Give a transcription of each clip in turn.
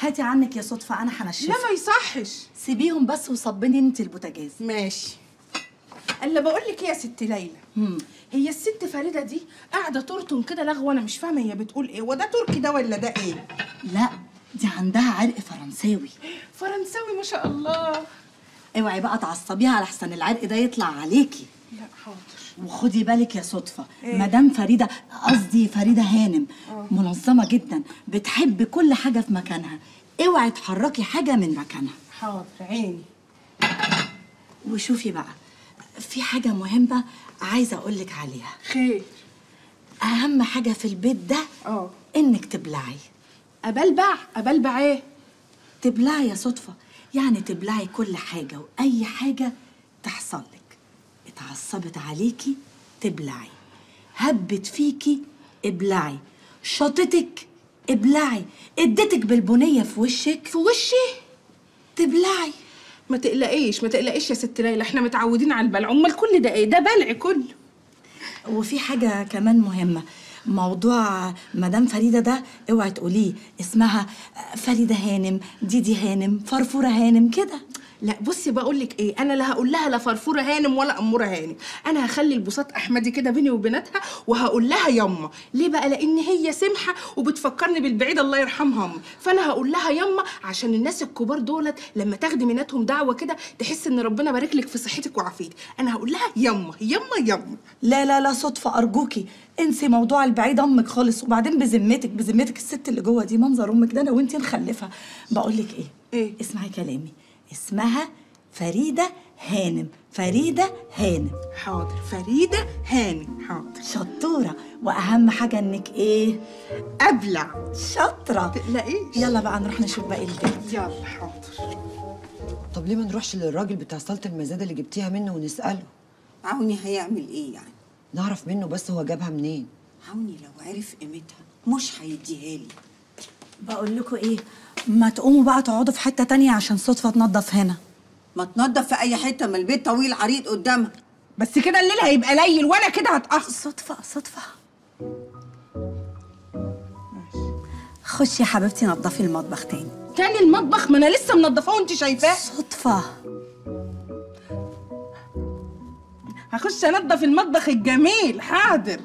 هاتي عنك يا صدفة أنا هنشفها لا ما يصحش. سيبيهم بس وصبني أنت البوتاجاز. ماشي. ألا بقول لك إيه يا ست ليلى؟ هي الست فريدة دي قاعدة ترطم كده لغوة أنا مش فاهمة هي بتقول إيه. وده تركي ده ولا ده إيه؟ لا دي عندها عرق فرنساوي. فرنساوي ما شاء الله. اوعي بقى تعصبيها على أحسن العرق ده يطلع عليكي. حاضر وخدي بالك يا صدفة إيه؟ مدام فريدة قصدي فريدة هانم منظمة جدا بتحب كل حاجة في مكانها. اوعي تحركي حاجة من مكانها. حاضر عيني. وشوفي بقى في حاجة مهمة عايزة أقولك عليها. خير. أهم حاجة في البيت ده آه. إنك تبلعي. أبلبع؟ أبلبع إيه؟ تبلعي يا صدفة يعني تبلعي كل حاجة وأي حاجة تحصل لك. اتعصبت عليكي تبلعي. هبت فيكي ابلعي. شطتك ابلعي. اديتك بالبنية في وشك. في وشي؟ تبلعي. ما تقلقيش ما تقلقيش يا ست ليلى إحنا متعودين على البلع. أمال كل ده إيه؟ ده بلع كله. وفي حاجة كمان مهمة. موضوع مدام فريدة ده اوعي تقوليه اسمها فريدة هانم ديدي هانم فرفورة هانم كده. لا بصي بقول لك إيه أنا لا هقول لها لا فرفوره هانم ولا اموره هانم. أنا هخلي البساط أحمدي كده بيني وبيناتها وهقول لها يما. ليه بقى؟ لأن هي سمحة وبتفكرني بالبعيد الله يرحمها امي فأنا هقول لها يما عشان الناس الكبار دولت لما تاخدي مناتهم دعوة كده تحس إن ربنا بارك لك في صحتك وعافيتك. أنا هقول لها يما يما يما. لا لا لا صدفة أرجوكي. انسي موضوع البعيد أمك خالص وبعدين بذمتك بذمتك الست اللي جوه دي منظر أمك ده أنا وأنتي نخلفها. بقول لك إيه؟ إيه؟ اسمعي كلامي. اسمها فريدة هانم. فريدة هانم. حاضر. فريدة هانم. حاضر. شطورة. وأهم حاجة إنك إيه؟ أبلع. شاطرة. تقلقيش. يلا بقى نروح نشوف باقي البيت. يلا حاضر. طب ليه ما نروحش للراجل بتاع صالة المزاد اللي جبتيها منه ونسأله؟ عوني هيعمل إيه يعني؟ نعرف منه بس هو جابها منين. عوني لو عرف قيمتها مش هيديها لي. بقول لكم إيه؟ ما تقوموا بقى تقعدوا في حتة تانية عشان صدفة تنظف هنا. ما تنضف في أي حتة ما البيت طويل عريض قدامها. بس كده الليل هيبقى ليل وأنا كده هتأخر. صدفة صدفة. خشي يا حبيبتي نظفي المطبخ تاني. تاني المطبخ؟ ما أنا لسه منضفاه وانت شايفاه. صدفة. هخش أنضف المطبخ الجميل حاضر.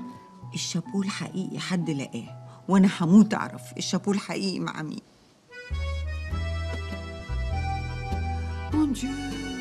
الشابوه الحقيقي حد لقاه وأنا هموت أعرف الشابوه الحقيقي مع مين. Mon Dieu.